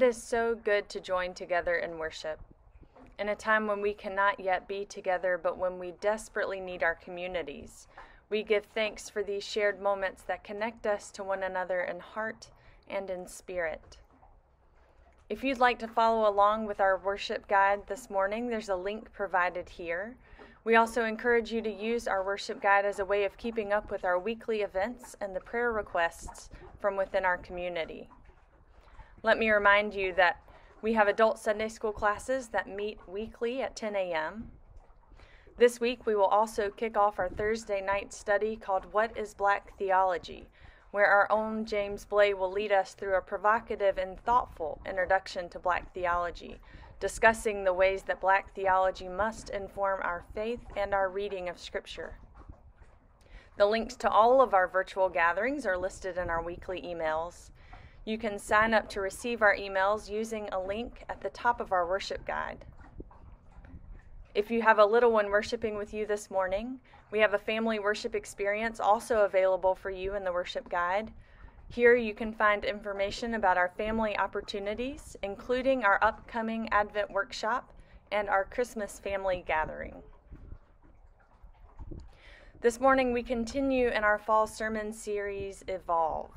It is so good to join together in worship. In a time when we cannot yet be together, but when we desperately need our communities, we give thanks for these shared moments that connect us to one another in heart and in spirit. If you'd like to follow along with our worship guide this morning, there's a link provided here. We also encourage you to use our worship guide as a way of keeping up with our weekly events and the prayer requests from within our community. Let me remind you that we have adult Sunday school classes that meet weekly at 10 a.m. This week, we will also kick off our Thursday night study called What is Black Theology, where our own James Blay will lead us through a provocative and thoughtful introduction to Black theology, discussing the ways that Black theology must inform our faith and our reading of Scripture. The links to all of our virtual gatherings are listed in our weekly emails. You can sign up to receive our emails using a link at the top of our worship guide. If you have a little one worshiping with you this morning, we have a family worship experience also available for you in the worship guide. Here you can find information about our family opportunities, including our upcoming Advent workshop and our Christmas family gathering. This morning we continue in our fall sermon series, Evolve.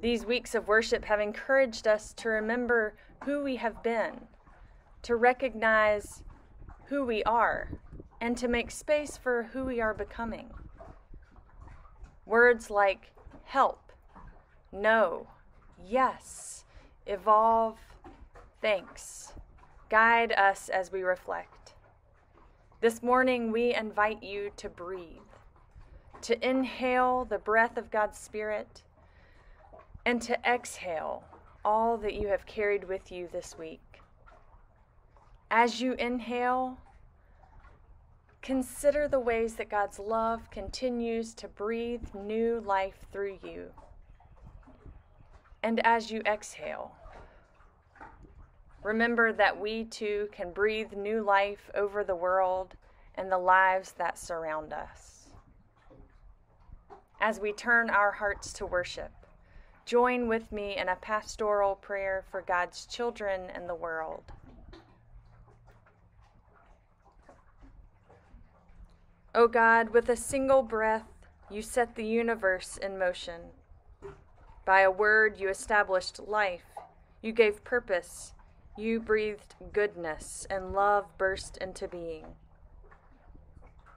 These weeks of worship have encouraged us to remember who we have been, to recognize who we are, and to make space for who we are becoming. Words like help, no, yes, evolve, thanks guide us as we reflect. This morning, we invite you to breathe, to inhale the breath of God's Spirit and to exhale all that you have carried with you this week. As you inhale, consider the ways that God's love continues to breathe new life through you. And as you exhale, remember that we too can breathe new life over the world and the lives that surround us. As we turn our hearts to worship, Join with me in a pastoral prayer for God's children and the world. O God, with a single breath, you set the universe in motion. By a word, you established life. You gave purpose. You breathed goodness, and love burst into being.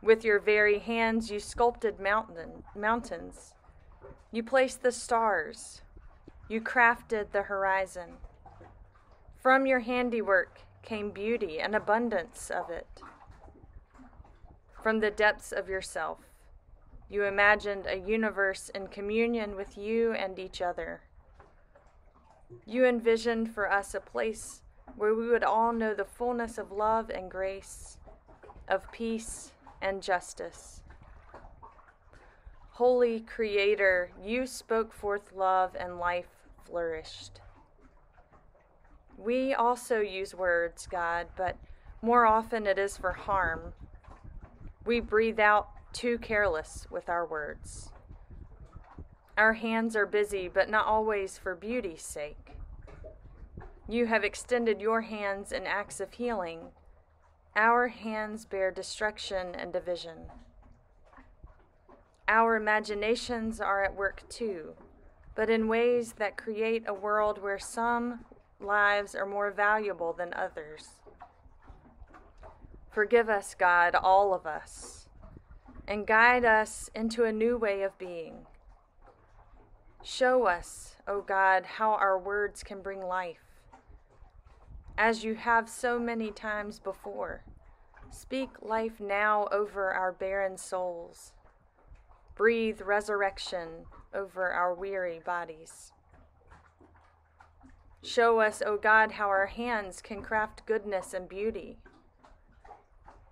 With your very hands, you sculpted mountain, mountains. You placed the stars. You crafted the horizon. From your handiwork came beauty and abundance of it. From the depths of yourself, you imagined a universe in communion with you and each other. You envisioned for us a place where we would all know the fullness of love and grace, of peace and justice. Holy Creator, you spoke forth love and life flourished. We also use words, God, but more often it is for harm. We breathe out too careless with our words. Our hands are busy, but not always for beauty's sake. You have extended your hands in acts of healing. Our hands bear destruction and division. Our imaginations are at work too, but in ways that create a world where some lives are more valuable than others. Forgive us, God, all of us, and guide us into a new way of being. Show us, O oh God, how our words can bring life. As you have so many times before, speak life now over our barren souls Breathe resurrection over our weary bodies. Show us, O God, how our hands can craft goodness and beauty.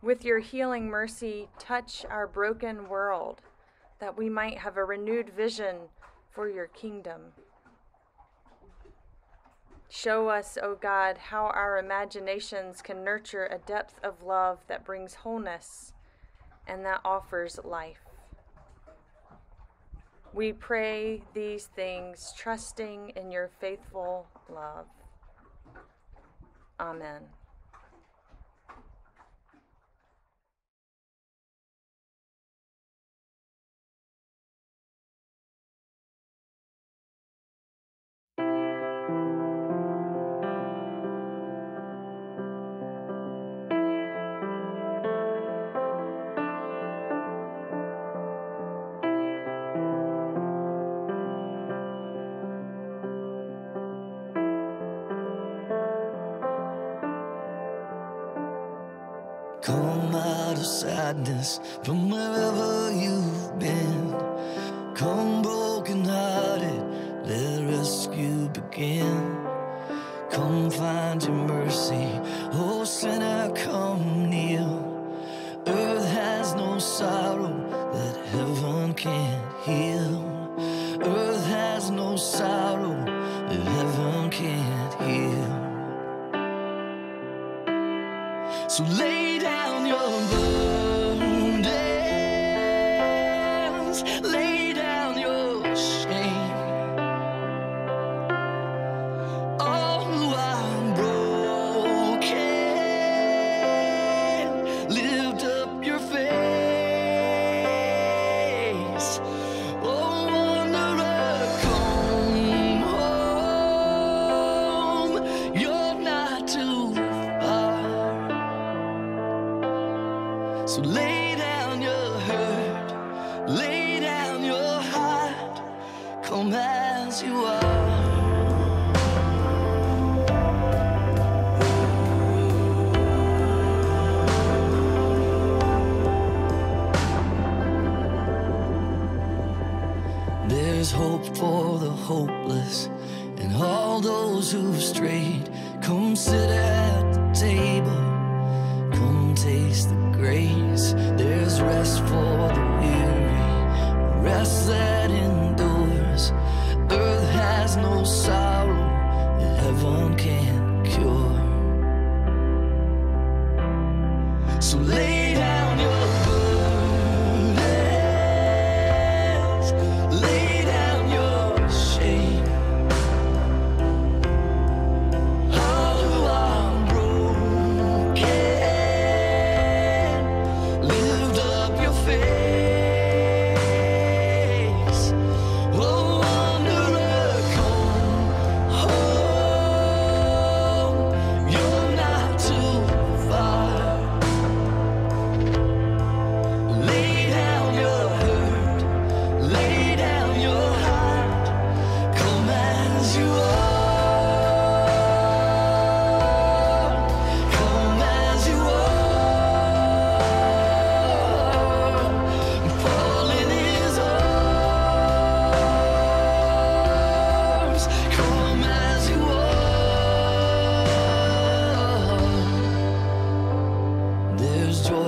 With your healing mercy, touch our broken world that we might have a renewed vision for your kingdom. Show us, O God, how our imaginations can nurture a depth of love that brings wholeness and that offers life. We pray these things, trusting in your faithful love. Amen. from wherever you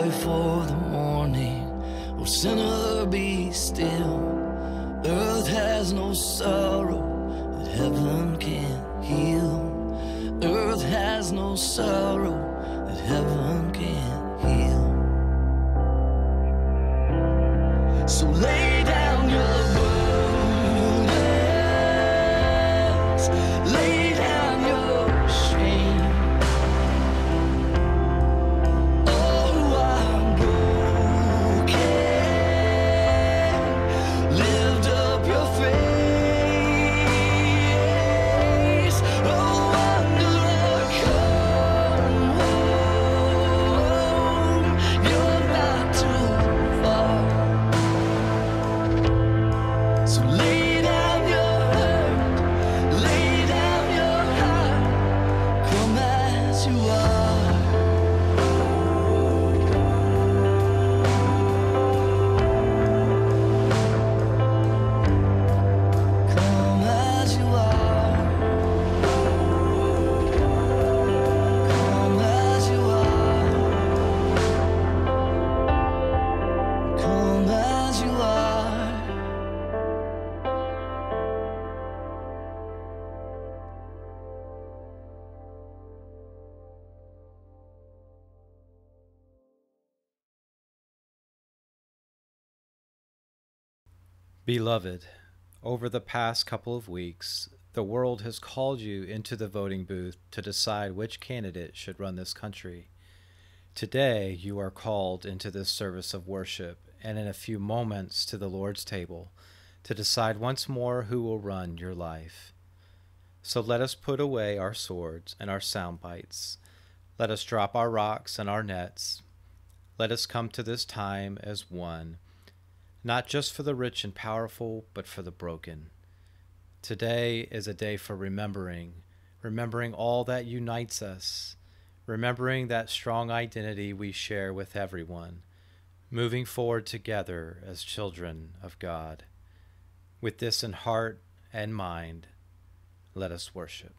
before the morning. O oh, sinner, be still. Earth has no sorrow that heaven can heal. Earth has no sorrow. Beloved, over the past couple of weeks, the world has called you into the voting booth to decide which candidate should run this country. Today, you are called into this service of worship and in a few moments to the Lord's table to decide once more who will run your life. So let us put away our swords and our sound bites. Let us drop our rocks and our nets. Let us come to this time as one not just for the rich and powerful, but for the broken. Today is a day for remembering, remembering all that unites us, remembering that strong identity we share with everyone, moving forward together as children of God. With this in heart and mind, let us worship.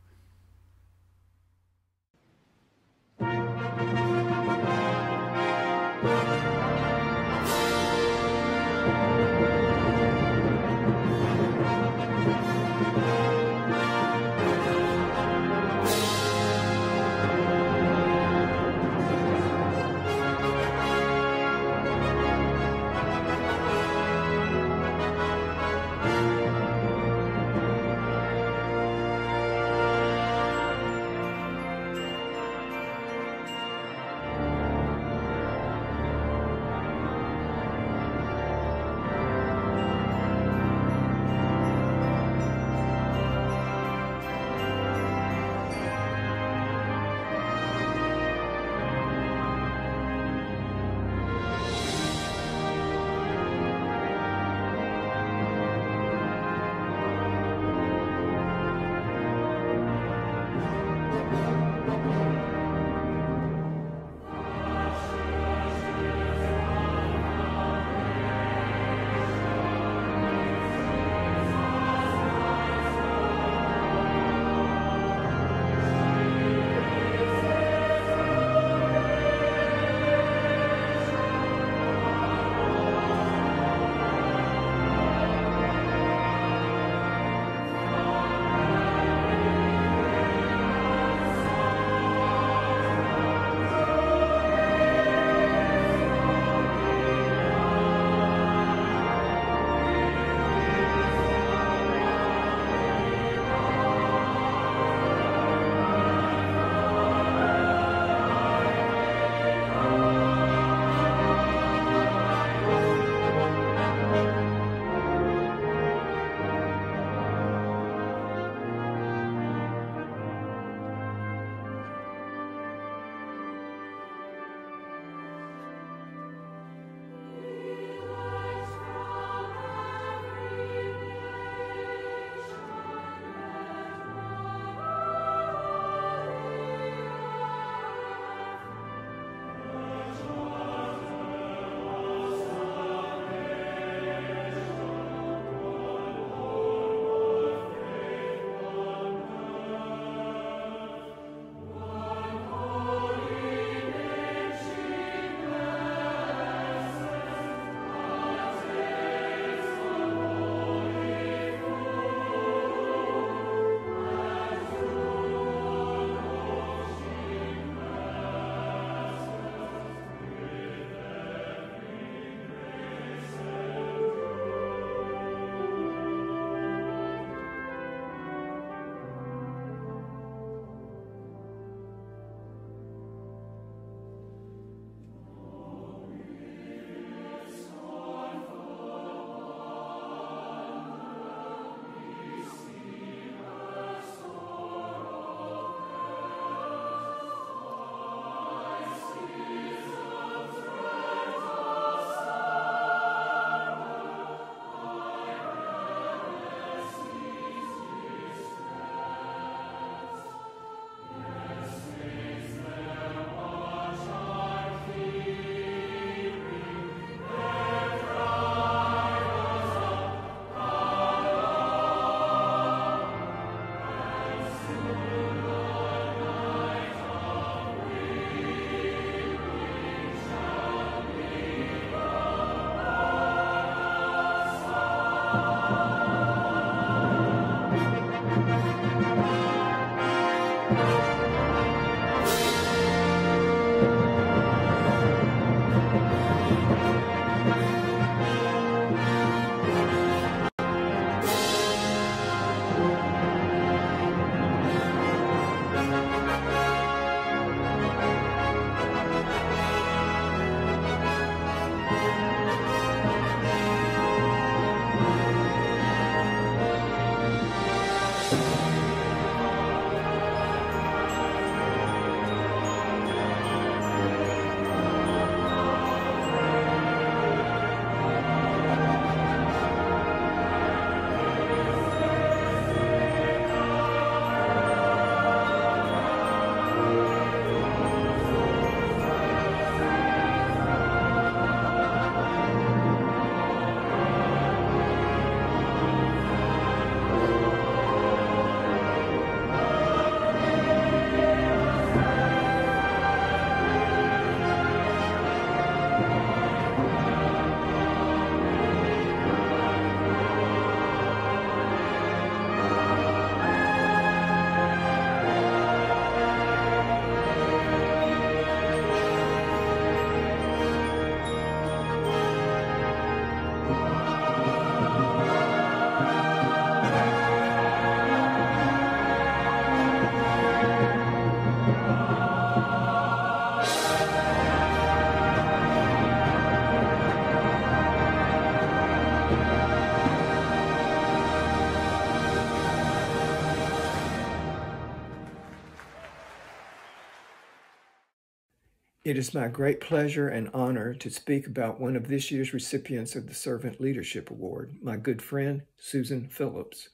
It is my great pleasure and honor to speak about one of this year's recipients of the Servant Leadership Award, my good friend, Susan Phillips.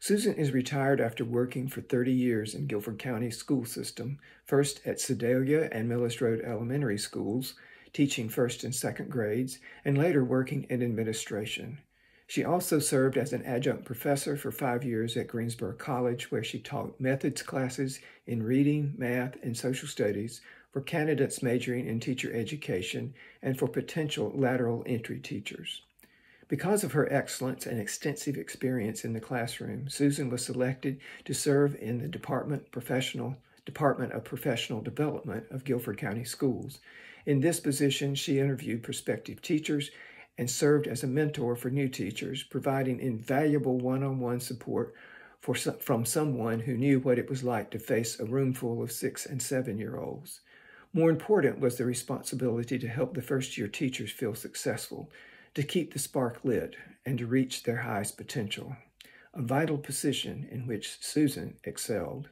Susan is retired after working for 30 years in Guilford County school system, first at Sedalia and Millis Road Elementary Schools, teaching first and second grades, and later working in administration. She also served as an adjunct professor for five years at Greensboro College, where she taught methods classes in reading, math, and social studies for candidates majoring in teacher education and for potential lateral entry teachers. Because of her excellence and extensive experience in the classroom, Susan was selected to serve in the Department Professional Department of Professional Development of Guilford County Schools. In this position, she interviewed prospective teachers and served as a mentor for new teachers, providing invaluable one-on-one support for, from someone who knew what it was like to face a room full of six and seven year olds. More important was the responsibility to help the first year teachers feel successful, to keep the spark lit, and to reach their highest potential, a vital position in which Susan excelled.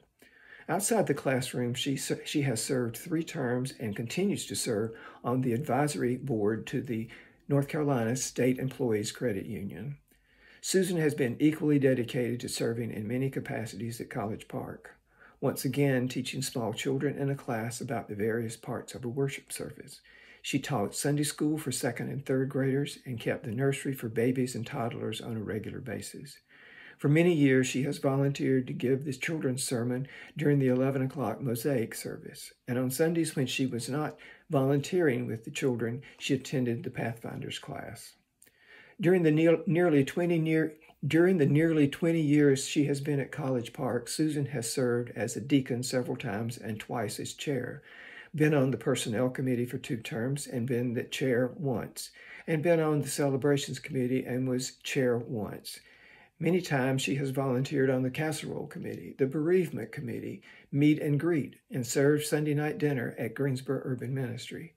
Outside the classroom, she, she has served three terms and continues to serve on the advisory board to the North Carolina State Employees Credit Union. Susan has been equally dedicated to serving in many capacities at College Park once again teaching small children in a class about the various parts of a worship service. She taught Sunday school for second and third graders and kept the nursery for babies and toddlers on a regular basis. For many years, she has volunteered to give the children's sermon during the 11 o'clock Mosaic service. And on Sundays, when she was not volunteering with the children, she attended the Pathfinders class. During the ne- nearly 20 near, during the nearly 20 years she has been at College Park, Susan has served as a deacon several times and twice as chair, been on the personnel committee for two terms and been the chair once, and been on the celebrations committee and was chair once. Many times she has volunteered on the casserole committee, the bereavement committee, meet and greet, and served Sunday night dinner at Greensboro Urban Ministry.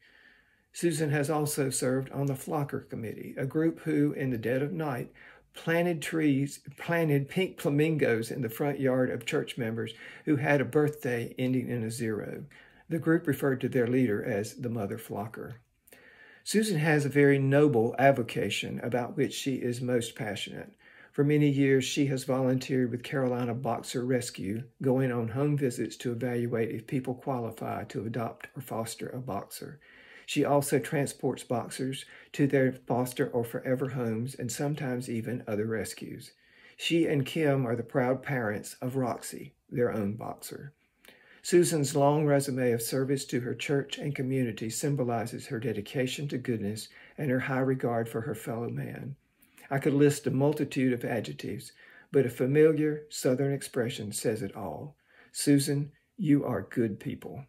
Susan has also served on the Flocker Committee, a group who, in the dead of night, planted trees, planted pink flamingos in the front yard of church members who had a birthday ending in a zero. The group referred to their leader as the Mother Flocker. Susan has a very noble avocation about which she is most passionate. For many years, she has volunteered with Carolina Boxer Rescue, going on home visits to evaluate if people qualify to adopt or foster a boxer. She also transports boxers to their foster or forever homes and sometimes even other rescues. She and Kim are the proud parents of Roxy, their own boxer. Susan's long resume of service to her church and community symbolizes her dedication to goodness and her high regard for her fellow man. I could list a multitude of adjectives, but a familiar Southern expression says it all. Susan, you are good people.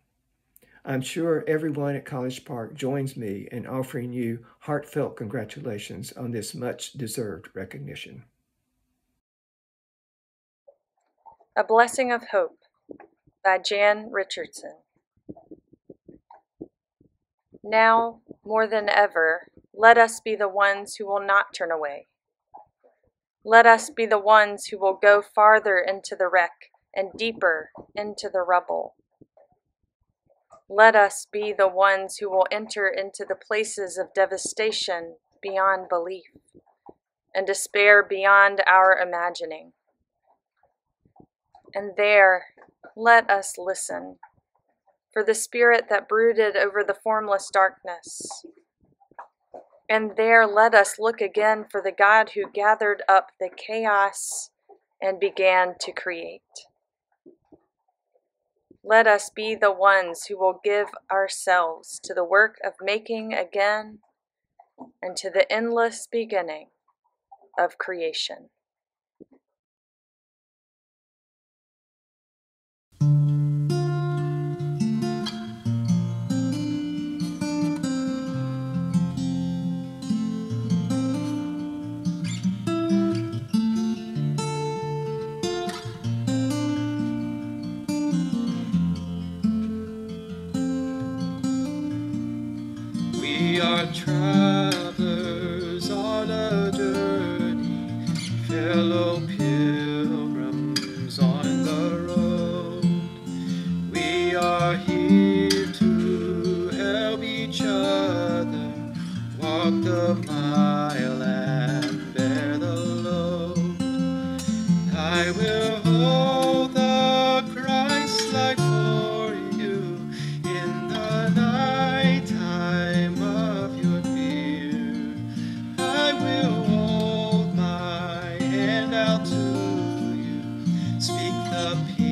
I'm sure everyone at College Park joins me in offering you heartfelt congratulations on this much deserved recognition. A Blessing of Hope by Jan Richardson. Now, more than ever, let us be the ones who will not turn away. Let us be the ones who will go farther into the wreck and deeper into the rubble let us be the ones who will enter into the places of devastation beyond belief and despair beyond our imagining. And there, let us listen for the spirit that brooded over the formless darkness. And there, let us look again for the God who gathered up the chaos and began to create. Let us be the ones who will give ourselves to the work of making again and to the endless beginning of creation. up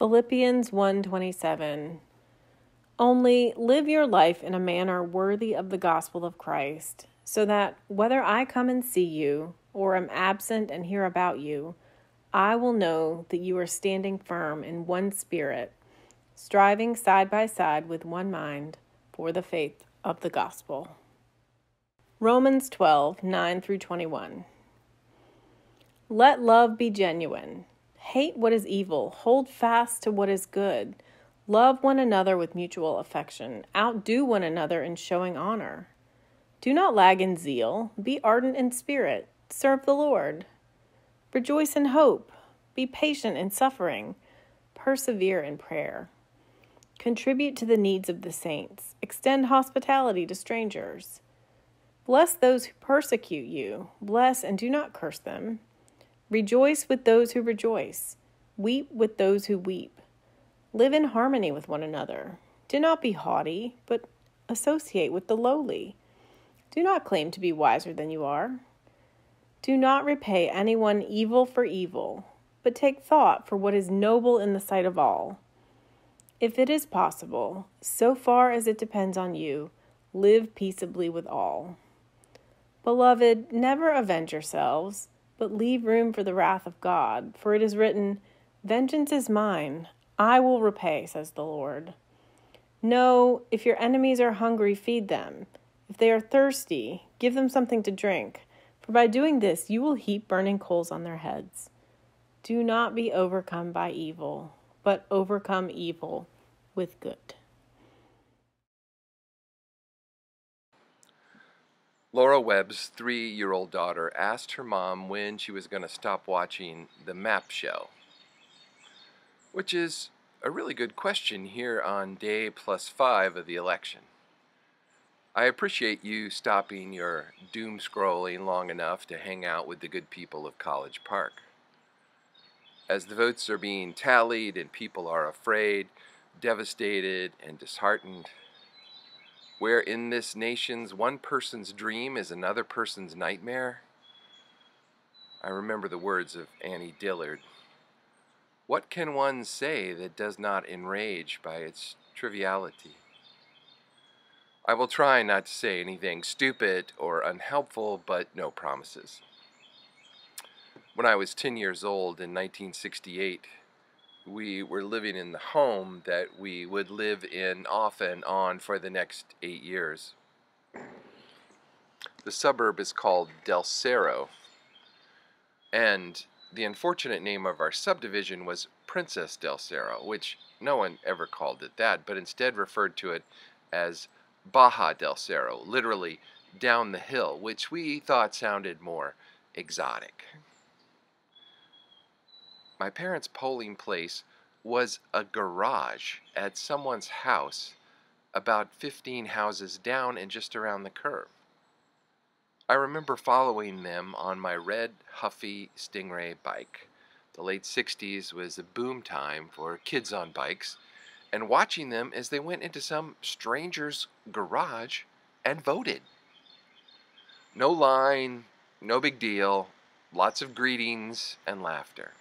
Philippians 1:27 Only live your life in a manner worthy of the gospel of Christ, so that whether I come and see you or am absent and hear about you, I will know that you are standing firm in one spirit, striving side by side with one mind for the faith of the gospel. Romans 12:9 through 21 Let love be genuine. Hate what is evil, hold fast to what is good. Love one another with mutual affection. Outdo one another in showing honor. Do not lag in zeal. Be ardent in spirit. Serve the Lord. Rejoice in hope. Be patient in suffering. Persevere in prayer. Contribute to the needs of the saints. Extend hospitality to strangers. Bless those who persecute you. Bless and do not curse them. Rejoice with those who rejoice. Weep with those who weep. Live in harmony with one another. Do not be haughty, but associate with the lowly. Do not claim to be wiser than you are. Do not repay anyone evil for evil, but take thought for what is noble in the sight of all. If it is possible, so far as it depends on you, live peaceably with all. Beloved, never avenge yourselves, but leave room for the wrath of God, for it is written, Vengeance is mine, I will repay, says the Lord. No, if your enemies are hungry, feed them. If they are thirsty, give them something to drink, for by doing this you will heap burning coals on their heads. Do not be overcome by evil, but overcome evil with good. Laura Webb's three year old daughter asked her mom when she was going to stop watching The Map Show, which is a really good question here on day plus five of the election. I appreciate you stopping your doom scrolling long enough to hang out with the good people of College Park. As the votes are being tallied and people are afraid, devastated, and disheartened, where in this nation's one person's dream is another person's nightmare? I remember the words of Annie Dillard. What can one say that does not enrage by its triviality? I will try not to say anything stupid or unhelpful, but no promises. When I was 10 years old in 1968, we were living in the home that we would live in off and on for the next eight years. The suburb is called Del Cerro, and the unfortunate name of our subdivision was Princess del Cerro, which no one ever called it that, but instead referred to it as Baja del Cerro, literally down the hill, which we thought sounded more exotic. My parents' polling place was a garage at someone's house about 15 houses down and just around the curve. I remember following them on my red Huffy Stingray bike. The late 60s was a boom time for kids on bikes, and watching them as they went into some stranger's garage and voted. No line, no big deal, lots of greetings and laughter.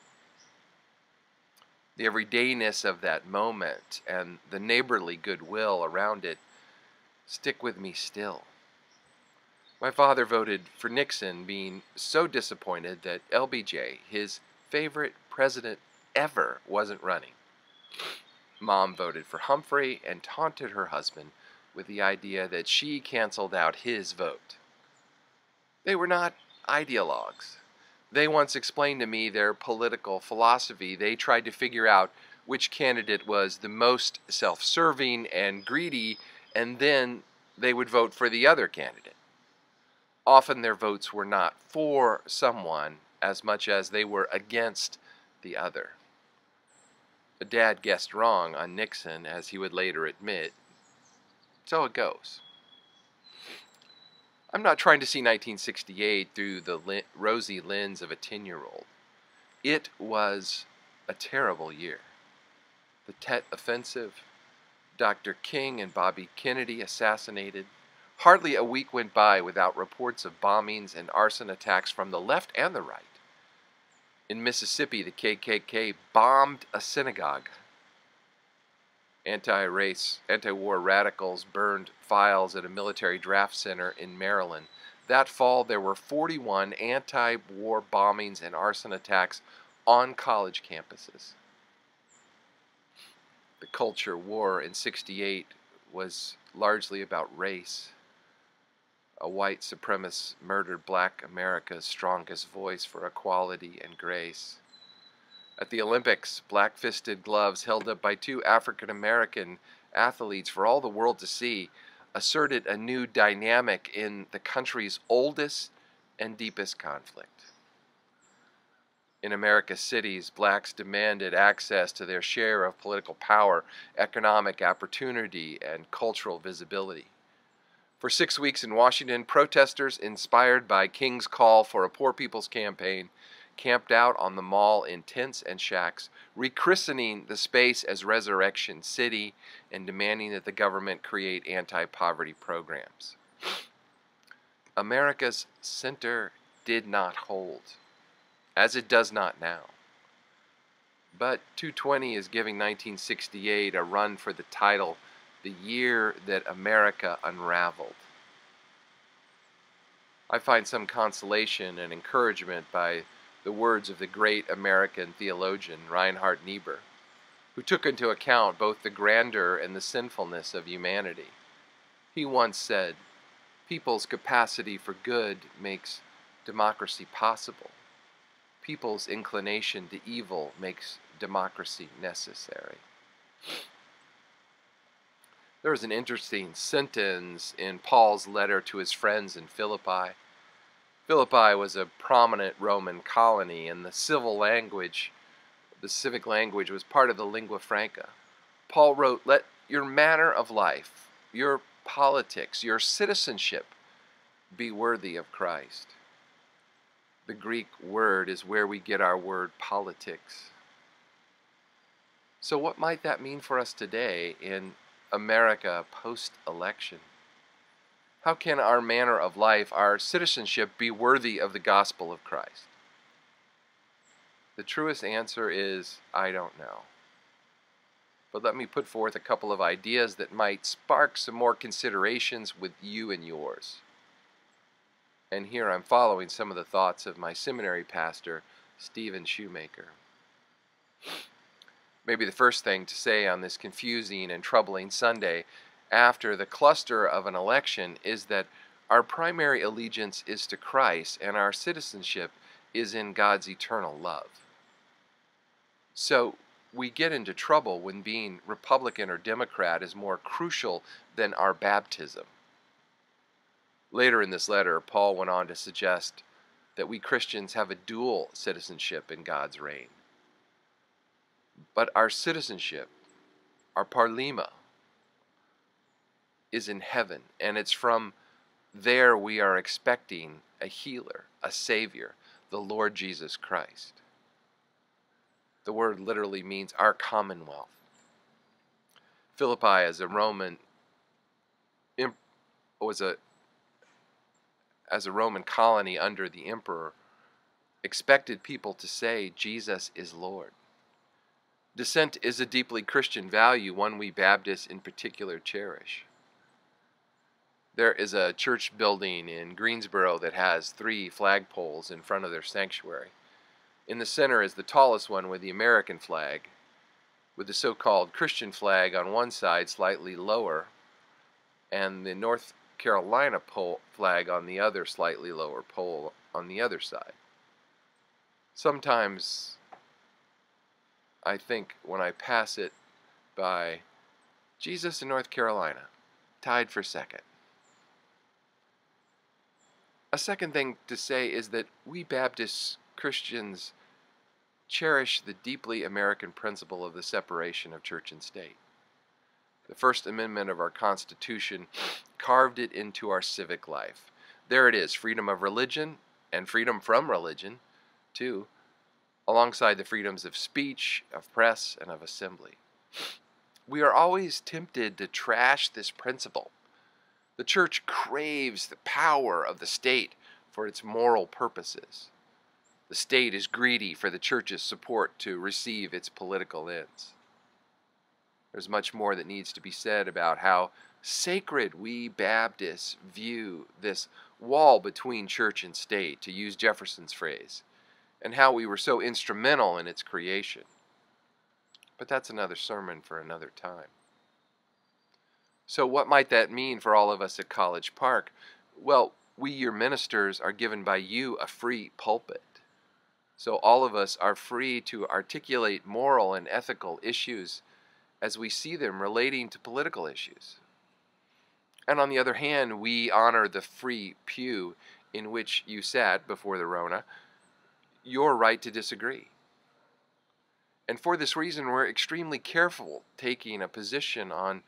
The everydayness of that moment and the neighborly goodwill around it stick with me still. My father voted for Nixon, being so disappointed that LBJ, his favorite president ever, wasn't running. Mom voted for Humphrey and taunted her husband with the idea that she canceled out his vote. They were not ideologues. They once explained to me their political philosophy. They tried to figure out which candidate was the most self serving and greedy, and then they would vote for the other candidate often their votes were not for someone as much as they were against the other. Dad guessed wrong on Nixon, as he would later admit. So it goes. I'm not trying to see 1968 through the rosy lens of a 10 year old. It was a terrible year. The Tet Offensive, Dr. King and Bobby Kennedy assassinated, Hardly a week went by without reports of bombings and arson attacks from the left and the right. In Mississippi, the KKK bombed a synagogue. Anti race, anti war radicals burned files at a military draft center in Maryland. That fall, there were 41 anti war bombings and arson attacks on college campuses. The culture war in 68 was largely about race a white supremacist murdered black America's strongest voice for equality and grace. At the Olympics, black fisted gloves held up by two African American athletes for all the world to see asserted a new dynamic in the country's oldest and deepest conflict. In America's cities, blacks demanded access to their share of political power, economic opportunity, and cultural visibility. For six weeks in Washington, protesters, inspired by King's call for a Poor People's Campaign, camped out on the mall in tents and shacks, rechristening the space as Resurrection City and demanding that the government create anti poverty programs. America's center did not hold, as it does not now. But 220 is giving 1968 a run for the title the year that America unraveled. I find some consolation and encouragement by the words of the great American theologian Reinhold Niebuhr, who took into account both the grandeur and the sinfulness of humanity. He once said, People's capacity for good makes democracy possible. People's inclination to evil makes democracy necessary. There is an interesting sentence in Paul's letter to his friends in Philippi. Philippi was a prominent Roman colony, and the civil language, the civic language, was part of the lingua franca. Paul wrote, Let your manner of life, your politics, your citizenship be worthy of Christ. The Greek word is where we get our word politics. So, what might that mean for us today in America post election? How can our manner of life, our citizenship, be worthy of the gospel of Christ? The truest answer is I don't know. But let me put forth a couple of ideas that might spark some more considerations with you and yours. And here I'm following some of the thoughts of my seminary pastor, Stephen Shoemaker. Maybe the first thing to say on this confusing and troubling Sunday after the cluster of an election is that our primary allegiance is to Christ and our citizenship is in God's eternal love. So, we get into trouble when being Republican or Democrat is more crucial than our baptism. Later in this letter, Paul went on to suggest that we Christians have a dual citizenship in God's reign. But our citizenship, our politeuma, is in heaven, and it's from there we are expecting a healer, a savior, the Lord Jesus Christ. The word literally means our commonwealth. Philippi, as a Roman, was a as a Roman colony under the emperor, expected people to say Jesus is Lord. Dissent is a deeply Christian value, one we Baptists in particular cherish. There is a church building in Greensboro that has three flagpoles in front of their sanctuary. In the center is the tallest one with the American flag, with the so called Christian flag on one side slightly lower, and the North Carolina pole flag on the other slightly lower pole on the other side. Sometimes I think when I pass it by Jesus in North Carolina, tied for second. A second thing to say is that we Baptist Christians cherish the deeply American principle of the separation of church and state. The First Amendment of our Constitution carved it into our civic life. There it is freedom of religion and freedom from religion, too, alongside the freedoms of speech, of press, and of assembly. We are always tempted to trash this principle. The church craves the power of the state for its moral purposes. The state is greedy for the church's support to receive its political ends. There's much more that needs to be said about how sacred we Baptists view this wall between church and state, to use Jefferson's phrase, and how we were so instrumental in its creation. But that's another sermon for another time. So, what might that mean for all of us at College Park? Well, we, your ministers, are given by you a free pulpit. So all of us are free to articulate moral and ethical issues as we see them relating to political issues. And on the other hand, we honor the free pew in which you sat before the Rona, your right to disagree. And for this reason, we're extremely careful taking a position on,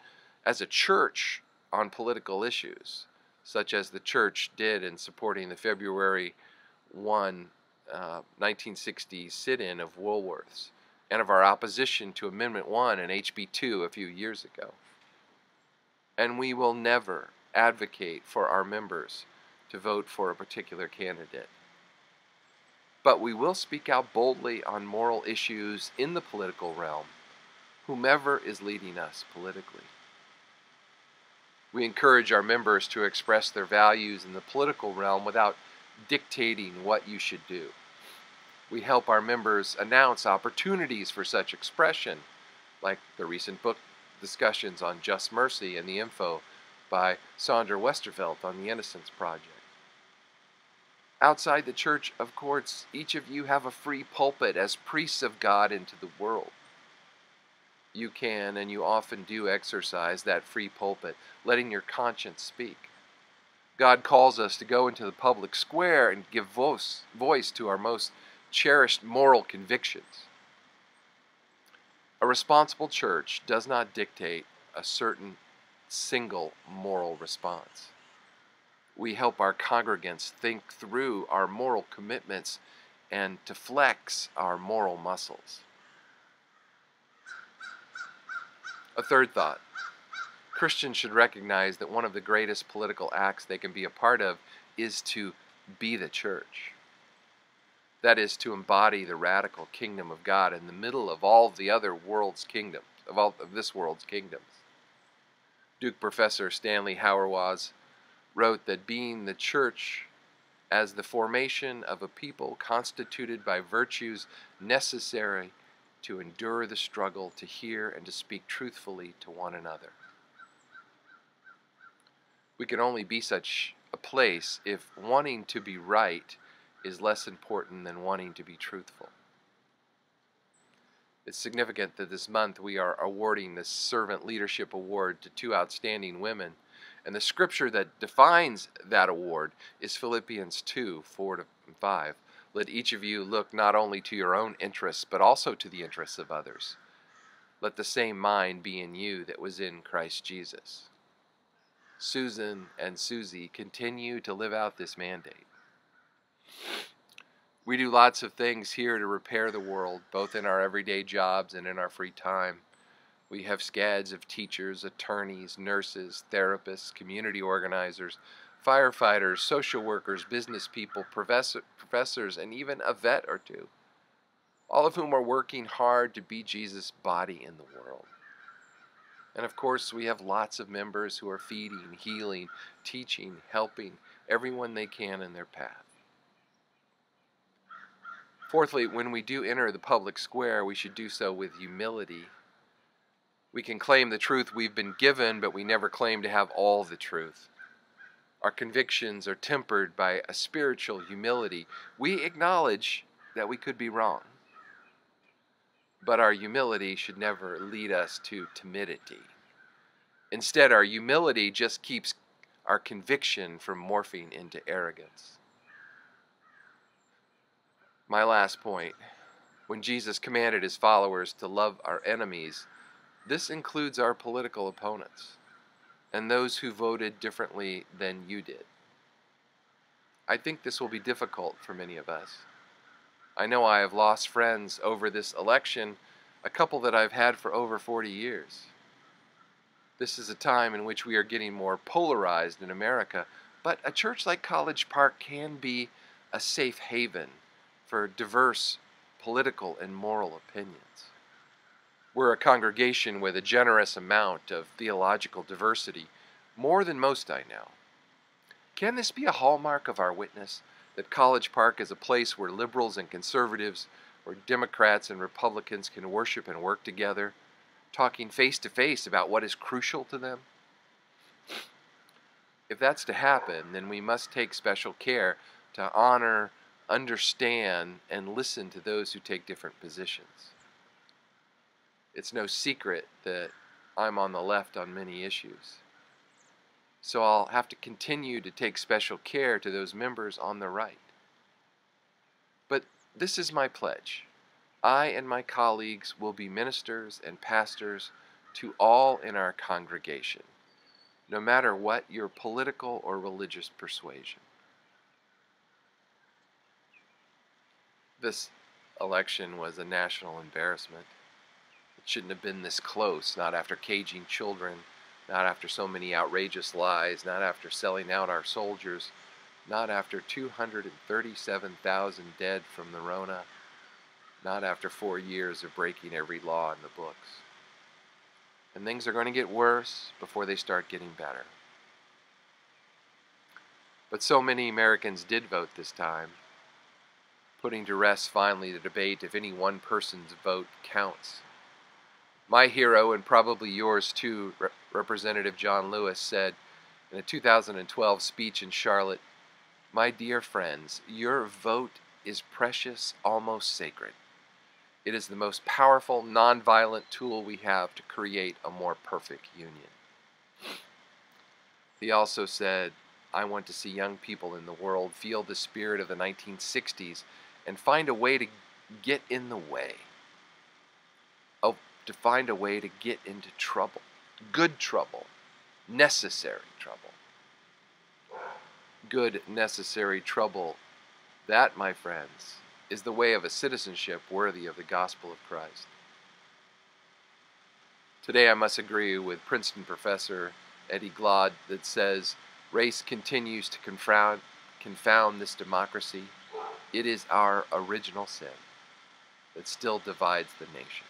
as a church, on political issues, such as the church did in supporting the February 1 1960 uh, sit-in of Woolworths and of our opposition to Amendment 1 and HB 2 a few years ago. And we will never advocate for our members to vote for a particular candidate. But we will speak out boldly on moral issues in the political realm, whomever is leading us politically. We encourage our members to express their values in the political realm without dictating what you should do. We help our members announce opportunities for such expression, like the recent book discussions on just mercy and the info by Sandra Westervelt on the Innocence Project. Outside the church, of course, each of you have a free pulpit as priests of God into the world. You can and you often do exercise that free pulpit, letting your conscience speak. God calls us to go into the public square and give voice, voice to our most cherished moral convictions. A responsible church does not dictate a certain single moral response. We help our congregants think through our moral commitments and to flex our moral muscles. A third thought Christians should recognize that one of the greatest political acts they can be a part of is to be the church. That is to embody the radical kingdom of God in the middle of all the other world's kingdoms, of all of this world's kingdoms. Duke Professor Stanley Hauerwas wrote that being the church as the formation of a people constituted by virtues necessary to endure the struggle to hear and to speak truthfully to one another. We can only be such a place if wanting to be right is less important than wanting to be truthful. It's significant that this month we are awarding the Servant Leadership Award to two outstanding women. And the scripture that defines that award is Philippians 2 4 to 5. Let each of you look not only to your own interests, but also to the interests of others. Let the same mind be in you that was in Christ Jesus. Susan and Susie continue to live out this mandate. We do lots of things here to repair the world, both in our everyday jobs and in our free time. We have scads of teachers, attorneys, nurses, therapists, community organizers, firefighters, social workers, business people, professor, professors, and even a vet or two, all of whom are working hard to be Jesus' body in the world. And of course, we have lots of members who are feeding, healing, teaching, helping everyone they can in their path. Fourthly, when we do enter the public square, we should do so with humility. We can claim the truth we've been given, but we never claim to have all the truth. Our convictions are tempered by a spiritual humility. We acknowledge that we could be wrong, but our humility should never lead us to timidity. Instead, our humility just keeps our conviction from morphing into arrogance. My last point when Jesus commanded his followers to love our enemies, this includes our political opponents and those who voted differently than you did. I think this will be difficult for many of us. I know I have lost friends over this election, a couple that I've had for over 40 years. This is a time in which we are getting more polarized in America, but a church like College Park can be a safe haven for diverse political and moral opinions. We're a congregation with a generous amount of theological diversity, more than most I know. Can this be a hallmark of our witness that College Park is a place where liberals and conservatives, where Democrats and Republicans can worship and work together, talking face to face about what is crucial to them? If that's to happen, then we must take special care to honor understand and listen to those who take different positions. It's no secret that I'm on the left on many issues. So I'll have to continue to take special care to those members on the right. But this is my pledge. I and my colleagues will be ministers and pastors to all in our congregation, no matter what your political or religious persuasion. This election was a national embarrassment. It shouldn't have been this close, not after caging children, not after so many outrageous lies, not after selling out our soldiers, not after 237,000 dead from the Rona, not after four years of breaking every law in the books. And things are going to get worse before they start getting better. But so many Americans did vote this time putting to rest finally the debate if any one person's vote counts. My hero, and probably yours too, Re- Representative John Lewis, said in a 2012 speech in Charlotte My dear friends, your vote is precious, almost sacred. It is the most powerful, nonviolent tool we have to create a more perfect union. He also said, I want to see young people in the world feel the spirit of the 1960s and find a way to get in the way. To find a way to get into trouble. Good trouble. Necessary trouble. Good, necessary trouble. That, my friends, is the way of a citizenship worthy of the gospel of Christ. Today, I must agree with Princeton professor Eddie Glaude that says race continues to confound, confound this democracy it is our original sin that still divides the nation.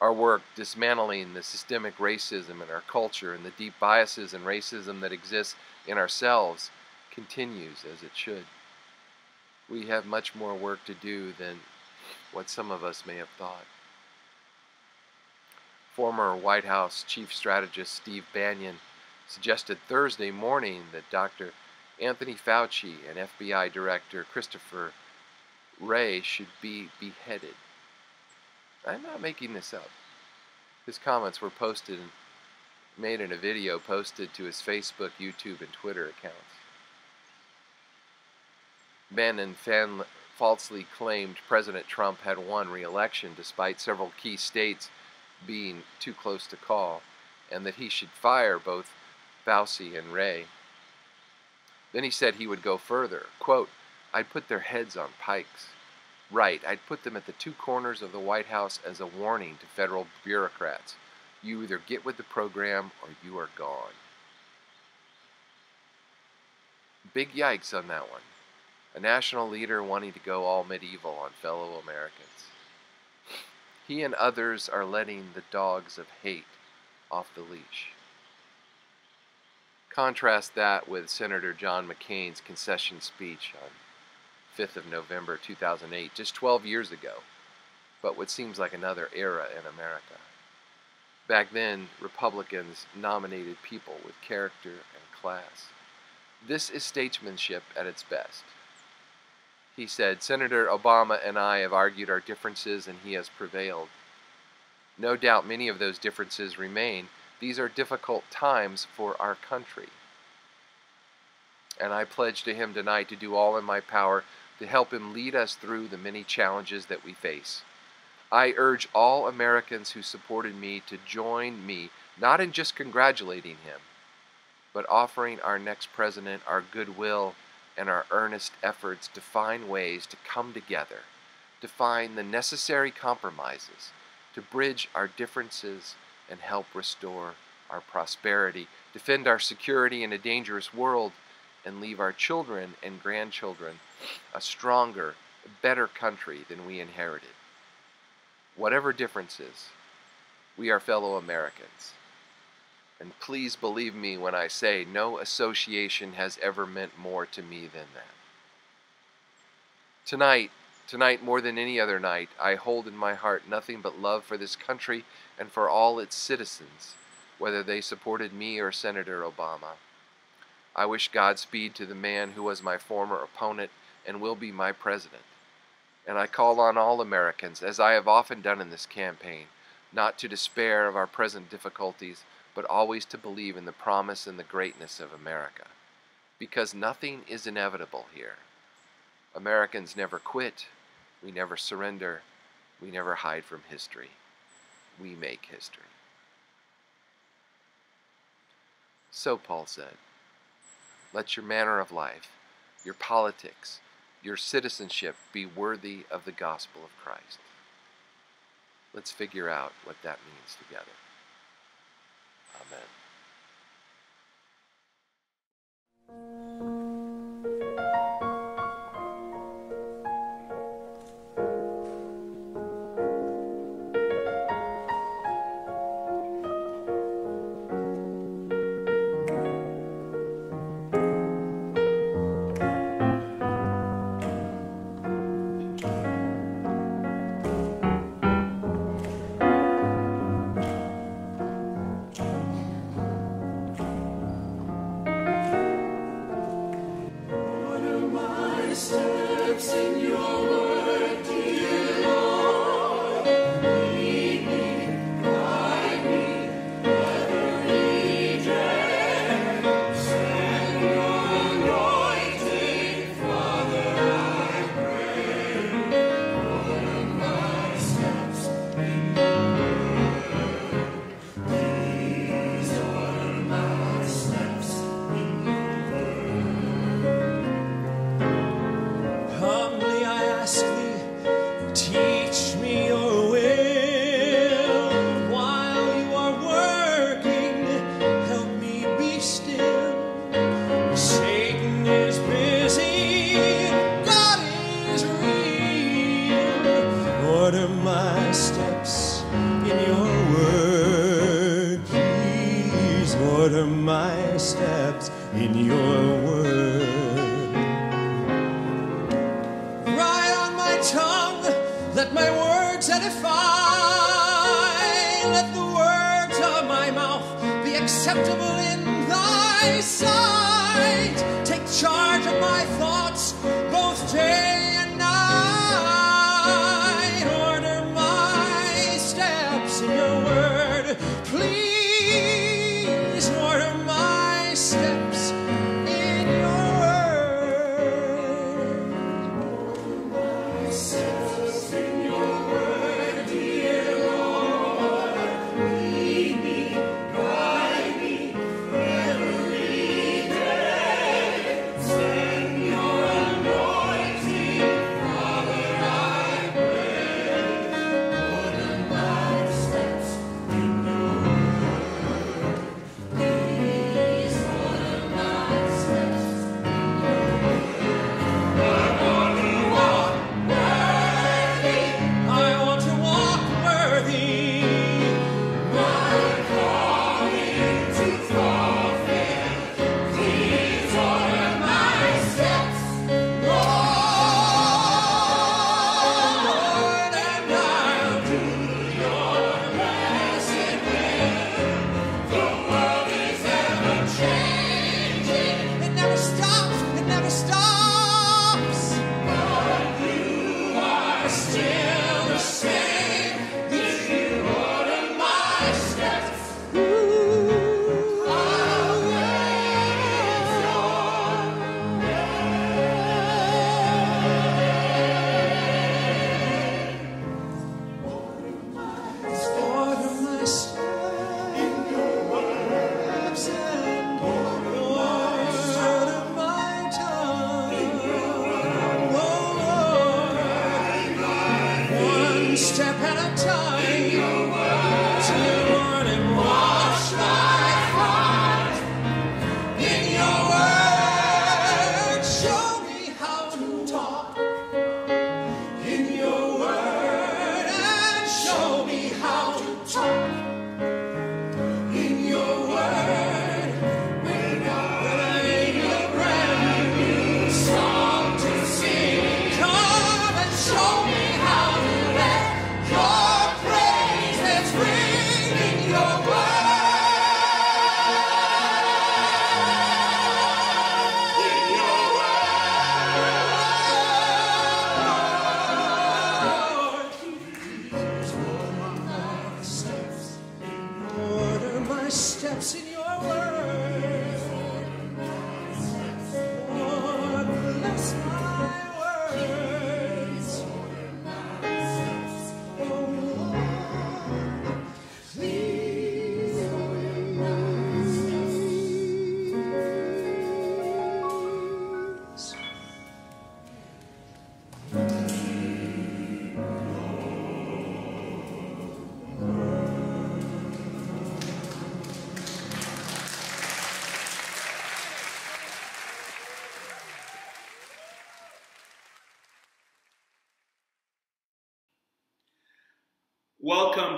Our work dismantling the systemic racism in our culture and the deep biases and racism that exists in ourselves continues as it should. We have much more work to do than what some of us may have thought. Former White House Chief Strategist Steve Bannon suggested Thursday morning that Dr. Anthony Fauci and FBI Director Christopher Wray should be beheaded. I'm not making this up. His comments were posted, and made in a video posted to his Facebook, YouTube, and Twitter accounts. Bannon fan- falsely claimed President Trump had won re election despite several key states being too close to call, and that he should fire both Fauci and Wray. Then he said he would go further. Quote, I'd put their heads on pikes. Right, I'd put them at the two corners of the White House as a warning to federal bureaucrats. You either get with the program or you are gone. Big yikes on that one. A national leader wanting to go all medieval on fellow Americans. He and others are letting the dogs of hate off the leash. Contrast that with Senator John McCain's concession speech on 5th of November 2008, just 12 years ago, but what seems like another era in America. Back then, Republicans nominated people with character and class. This is statesmanship at its best. He said, Senator Obama and I have argued our differences and he has prevailed. No doubt many of those differences remain. These are difficult times for our country. And I pledge to him tonight to do all in my power to help him lead us through the many challenges that we face. I urge all Americans who supported me to join me, not in just congratulating him, but offering our next president our goodwill and our earnest efforts to find ways to come together, to find the necessary compromises, to bridge our differences and help restore our prosperity, defend our security in a dangerous world, and leave our children and grandchildren a stronger, better country than we inherited. Whatever differences, we are fellow Americans. And please believe me when I say no association has ever meant more to me than that. Tonight, tonight more than any other night, I hold in my heart nothing but love for this country and for all its citizens, whether they supported me or Senator Obama. I wish Godspeed to the man who was my former opponent and will be my president. And I call on all Americans, as I have often done in this campaign, not to despair of our present difficulties but always to believe in the promise and the greatness of America. Because nothing is inevitable here. Americans never quit, we never surrender, we never hide from history. We make history. So Paul said, let your manner of life, your politics, your citizenship be worthy of the gospel of Christ. Let's figure out what that means together. Amen.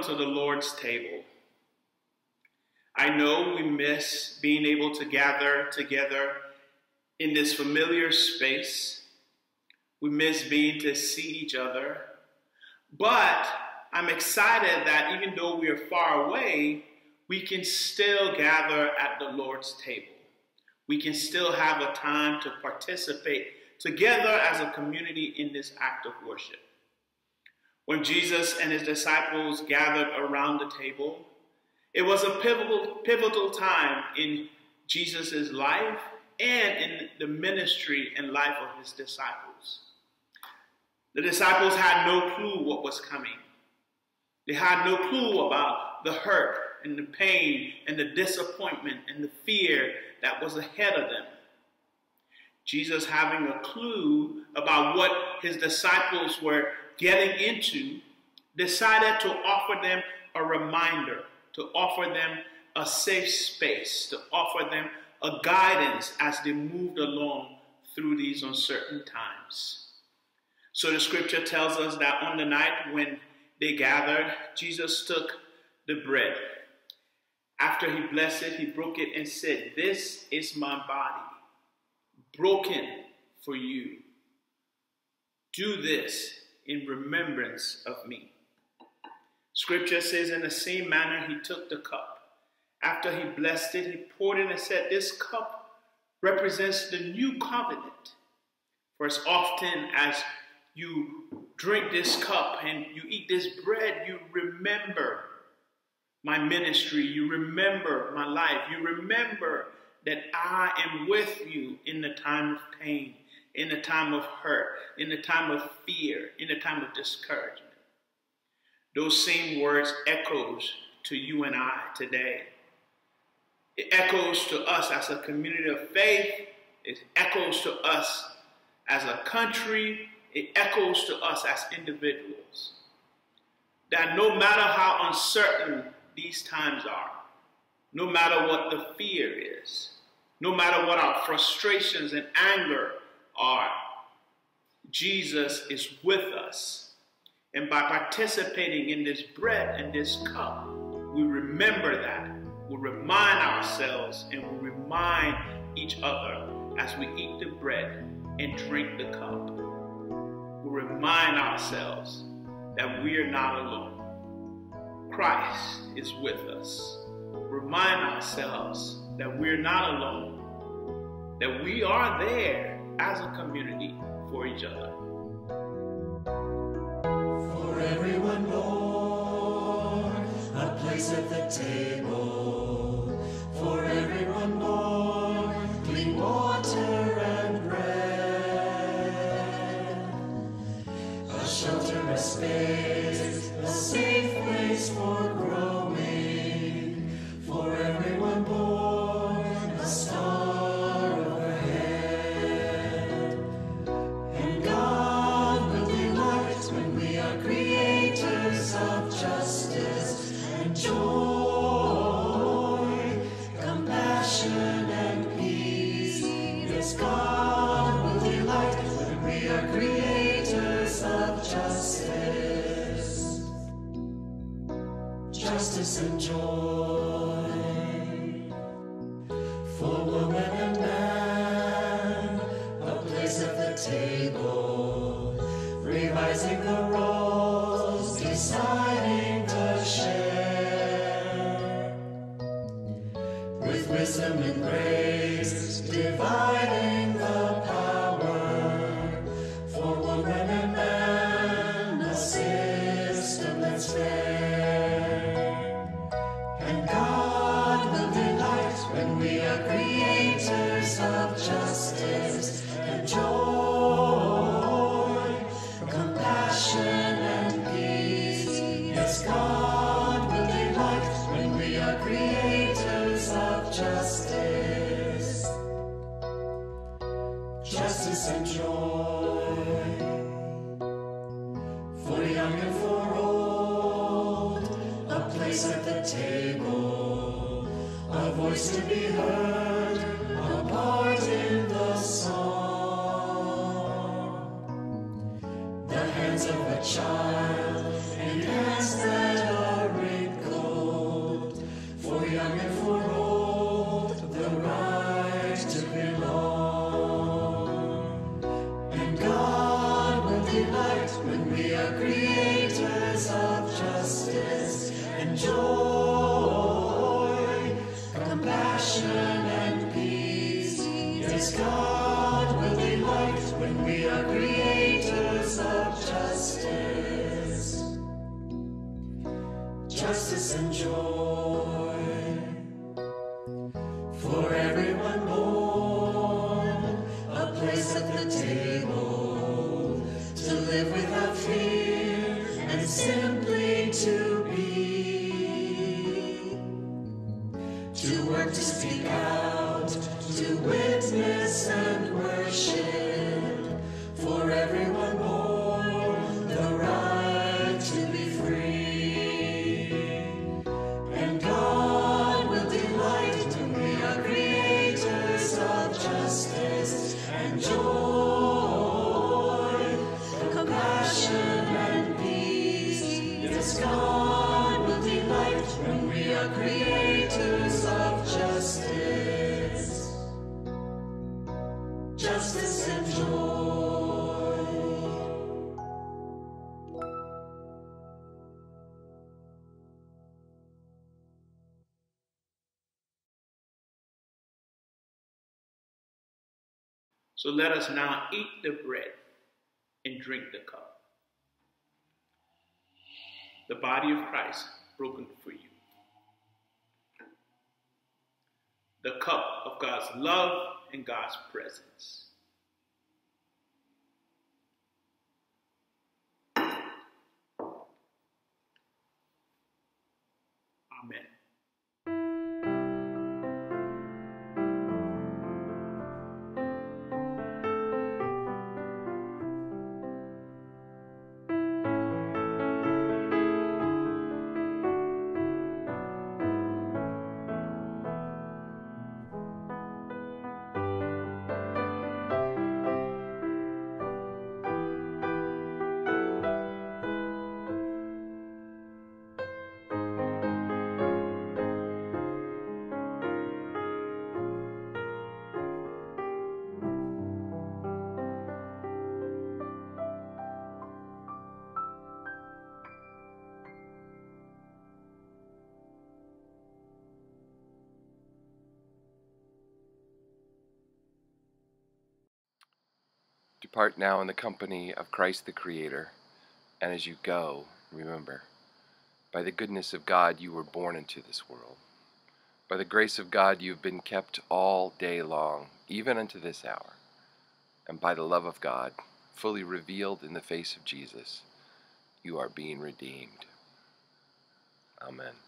To the Lord's table. I know we miss being able to gather together in this familiar space. We miss being to see each other. But I'm excited that even though we are far away, we can still gather at the Lord's table. We can still have a time to participate together as a community in this act of worship. When Jesus and his disciples gathered around the table, it was a pivotal, pivotal time in Jesus' life and in the ministry and life of his disciples. The disciples had no clue what was coming. They had no clue about the hurt and the pain and the disappointment and the fear that was ahead of them. Jesus, having a clue about what his disciples were getting into, decided to offer them a reminder, to offer them a safe space, to offer them a guidance as they moved along through these uncertain times. So the scripture tells us that on the night when they gathered, Jesus took the bread. After he blessed it, he broke it and said, This is my body, broken for you. Do this in remembrance of me. Scripture says, In the same manner, he took the cup. After he blessed it, he poured it and said, This cup represents the new covenant. For as often as you drink this cup and you eat this bread, you remember my ministry. You remember my life. You remember that I am with you in the time of pain, in the time of hurt, in the time of fear, in the time of discouragement. Those same words echoes to you and I today. It echoes to us as a community of faith. It echoes to us as a country. It echoes to us as individuals. That no matter how uncertain these times are, no matter what the fear is, no matter what our frustrations and anger are, Jesus is with us. And by participating in this bread and this cup, we remember that. We remind ourselves and we remind each other as we eat the bread and drink the cup. We remind ourselves that we are not alone. Christ is with us. Remind ourselves that we're not alone, that we are there as a community for each other. For everyone, Lord, a place at the table. to be heard. So let us now eat the bread and drink the cup. The body of Christ broken for you. The cup of God's love and God's presence. part now in the company of Christ the Creator, and as you go, remember, by the goodness of God you were born into this world. By the grace of God you have been kept all day long, even unto this hour, and by the love of God, fully revealed in the face of Jesus, you are being redeemed. Amen.